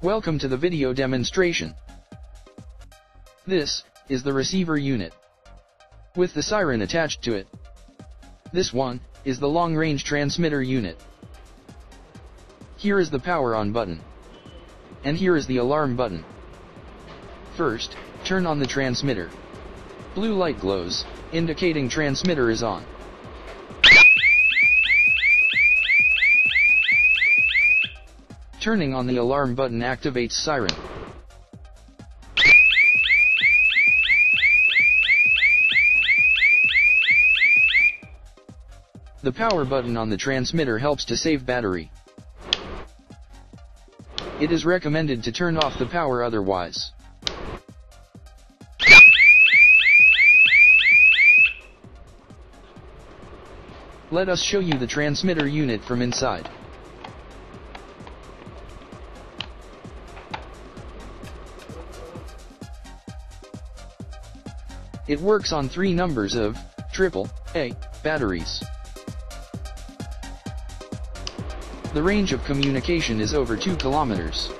Welcome to the video demonstration. This is the receiver unit. With the siren attached to it. This one is the long-range transmitter unit. Here is the power on button. And here is the alarm button. First, turn on the transmitter. Blue light glows, indicating transmitter is on. Turning on the alarm button activates siren. The power button on the transmitter helps to save battery. It is recommended to turn off the power otherwise. Let us show you the transmitter unit from inside. It works on three numbers of triple A batteries. The range of communication is over 2 kilometers.